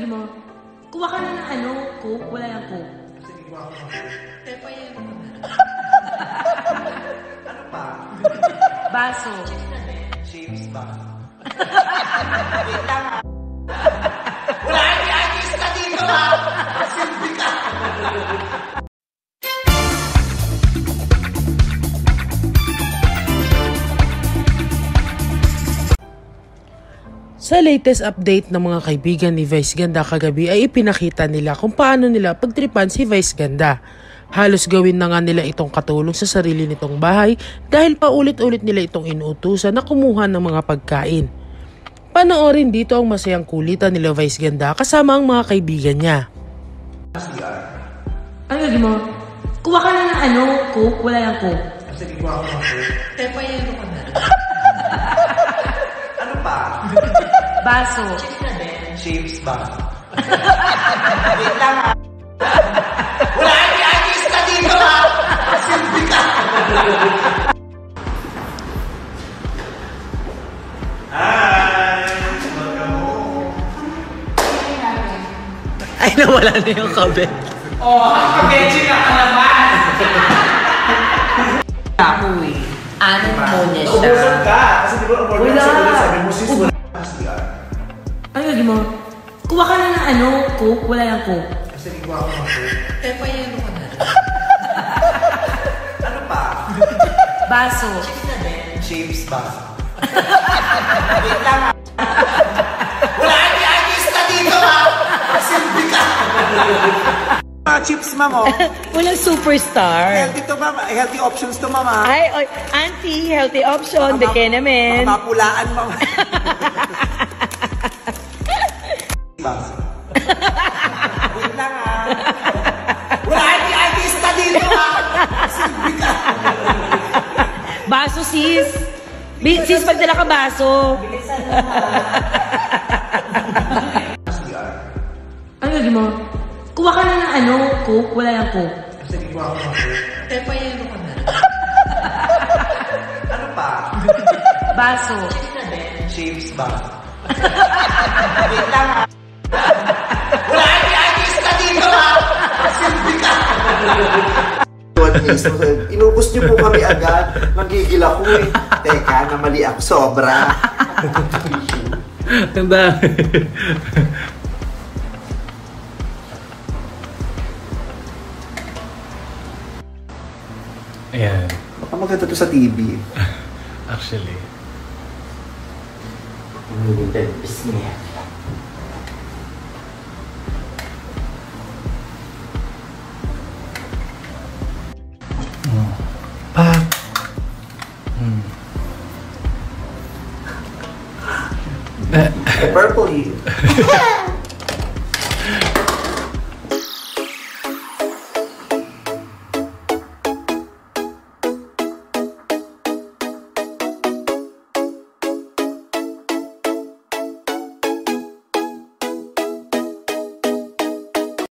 gagawin mo? Kuha ka na ng ano, coke. Wala yung coke. Sige, kuha ko ko na? Ano pa? Baso. James ba? Sa latest update ng mga kaibigan ni Vice Ganda kagabi ay ipinakita nila kung paano nila pagtripan si Vice Ganda. Halos gawin na nga nila itong katulong sa sarili nitong bahay dahil paulit-ulit nila itong inuutusan na kumuha ng mga pagkain. Panoorin dito ang masayang kulitan nila Vice Ganda kasama ang mga kaibigan niya. Ano gagawin mo? Kuha ka na ng ano, coke. Wala yung coke. Sige, kuha ko ng Eh, paano ko na? Pa? Baso. James ba? Wait lang ha. Wala ni artista dito ha! Silbi ka! Hi! Welcome home. Ay, nawala na yung kabel. Ako eh. Anong muna siya? Ubusog ka! Kasi di ba Gagawin mo? Kuha ka na ng ano, coke. Wala yung coke. Sige, kuha ko ng coke. Eh, paano ko na? Ano pa? Baso. James ba? Wait lang ha. Wala ni artista dito ha! Silbi ka! Mga chips, ma'am, oh. Walang superstar. Healthy to, ma'am. Healthy options to, ma'am, ha? Ay, oy, auntie, healthy option. Beke naman. Mga mapulaan, ma'am. Bang. Wait lang, ha? Wala ni artista dito, ha? Silbi ka! Baso, sis. Bi- sis, pagdala ka baso. Ano gagawin mo? Kuha ka na ng ano, coke. Wala yung coke. Sige, kuha ko ng coke. Eh, paano ko na? Ano pa? Baso. James ba? Wait lang, ha? Inubos niyo po kami agad. Magigil ako eh. Teka, namali ako. Sobra. Ang dami. Ayan, Baka maganda to sa TV. actually. Pa, Purple you.